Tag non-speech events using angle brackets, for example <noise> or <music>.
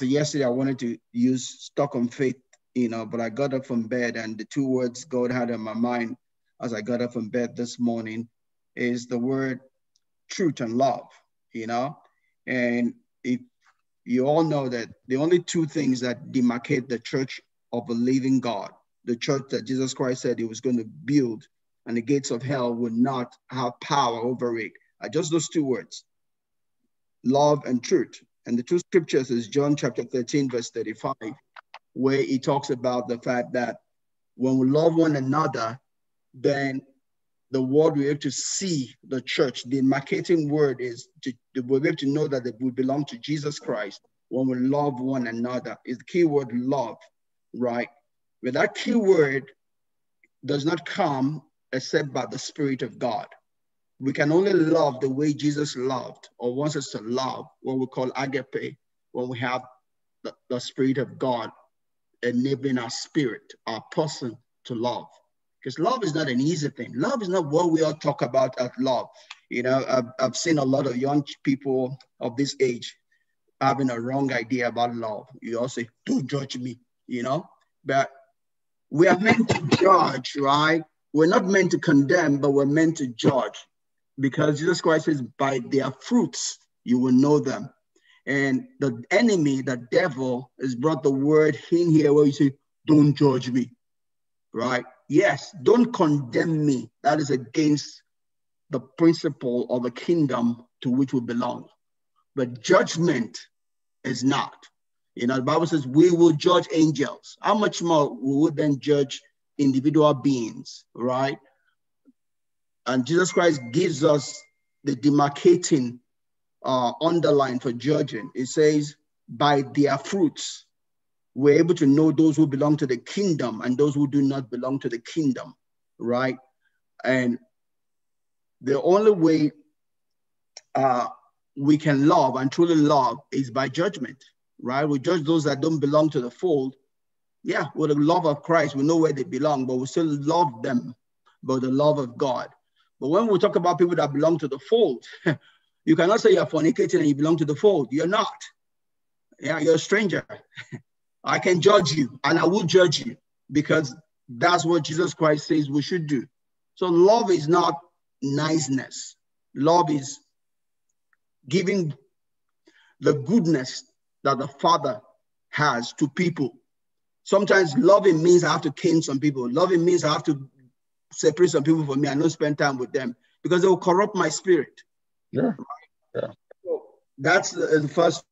So yesterday I wanted to use Stockholm faith, you know, but I got up from bed and the two words God had in my mind as I got up from bed this morning is the word truth and love, you know. And if you all know that the only two things that demarcate the church of a living God, the church that Jesus Christ said he was going to build, and the gates of hell would not have power over it, are just those two words love and truth. And the two scriptures is John chapter 13, verse 35, where he talks about the fact that when we love one another, then the world be able to see the church. The marketing word is to, be able to know that we belong to Jesus Christ when we love one another. Is the key word love, right? But that key word does not come except by the Spirit of God. We can only love the way Jesus loved or wants us to love, what we call agape, when we have the, the Spirit of God enabling our spirit, our person to love. Because love is not an easy thing. Love is not what we all talk about as love. You know, I've, I've seen a lot of young people of this age having a wrong idea about love. You all say, don't judge me, you know? But we are meant to judge, right? We're not meant to condemn, but we're meant to judge because Jesus Christ says, by their fruits you will know them. And the enemy, the devil, has brought the word in here where you say, don't judge me, right? Yes, don't condemn me. That is against the principle of the kingdom to which we belong. But judgment is not. You know, the Bible says we will judge angels. How much more we would then judge individual beings, right? And Jesus Christ gives us the demarcating uh, underline for judging. It says, by their fruits, we're able to know those who belong to the kingdom and those who do not belong to the kingdom, right? And the only way uh, we can love and truly love is by judgment, right? We judge those that don't belong to the fold. Yeah, with the love of Christ, we know where they belong, but we still love them by the love of God. But when we talk about people that belong to the fold, <laughs> you cannot say you're fornicating and you belong to the fold. You're not. Yeah, you're a stranger. <laughs> I can judge you and I will judge you because that's what Jesus Christ says we should do. So love is not niceness. Love is giving the goodness that the Father has to people. Sometimes loving means I have to cane some people. Loving means I have to separate some people from me and not spend time with them because they will corrupt my spirit. Yeah. yeah. So that's the, the first